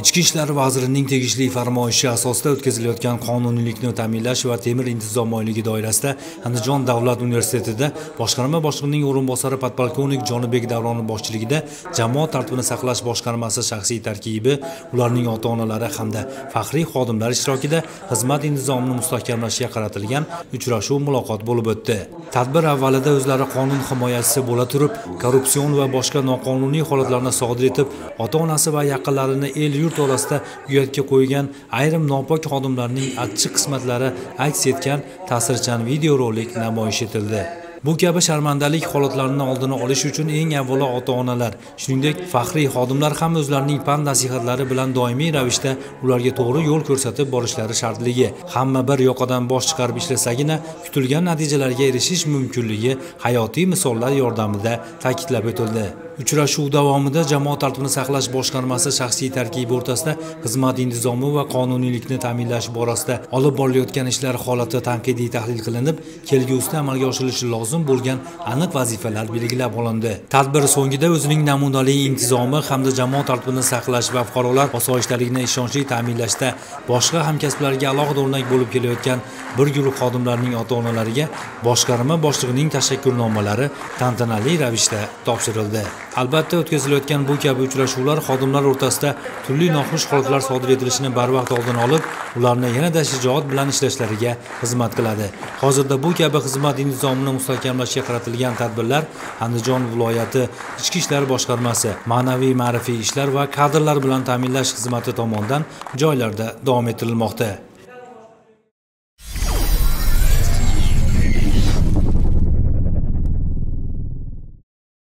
ichki ishlar vazirining tegishli farmoyishi asosida o'tkazilayotgan qonuniylikni ta'minlash va temir intizom oyligi doirasida andijon davlat universitetida boshqarma boshlig'ining o'rinbosari podpolkovnik jonibek davronov boshchiligida jamoat tartibini saqlash boshqarmasi shaxsiy tarkibi ularning ota onalari hamda faxriy xodimlar ishtirokida xizmat intizomini mustahkamlashga qaratilgan uchrashuv muloqot bo'lib o'tdi. Tadbir avvalida o'zlari qonun himoyachisi bo'la turib korrupsion va boshqa noqonuniy holatlarni sodir etib ota onasi va yaqinlarini el yurt orasida uyatga qo'ygan ayrim nopok xodimlarning achchiq qismatlari aks etgan ta'sirchan videorolik namoyish etildi. Bu kabi sharmandalik holatlarini oldini olish uchun eng avvalo ota onalar shuningdek faxriy xodimlar ham o'zlarining pand nasihatlari bilan doimiy ravishda ularga to'g'ri yo'l ko'rsatib borishlari shartligi hamma bir yoqadan bosh chiqarib ishlasagina kutilgan natijalarga erishish mumkinligi hayotiy misollar yordamida ta'kidlab o'tildi. Uchrashuv davomida jamoat tartibini saqlash boshqarmasi shaxsiy tarkibi o'rtasida xizmat intizomi va qonuniylikni ta'minlash borasida olib borilayotgan ishlar holati tanqidiy tahlil qilinib kelgusida amalga oshirilishi lozim bo'lgan aniq vazifalar belgilab olindi. Tadbir so'ngida o'zining namunali intizomi hamda jamoat tartibini saqlash va fuqarolar osoyishtaligini ishonchli ta'minlashda boshqa hamkasblarga alohida o'rnak bo'lib kelayotgan bir guruh xodimlarning ota onalariga boshqarma boshlig'ining tashakkurnomalari tantanali ravishda topshirildi. Albatta o'tkazilayotgan bu kabi uchrashuvlar xodimlar o'rtasida turli noxush holatlar sodir etilishini barvaqt oldini olib ularni yanada shijoat bilan ishlashlariga xizmat qiladi. Hozirda bu kabi xizmat intizomini mustahkamlashga qaratilgan tadbirlar andijon viloyati ichki ishlar boshqarmasi ma'naviy ma'rifiy ishlar va kadrlar bilan ta'minlash xizmati tomonidan joylarda davom ettirilmoqda.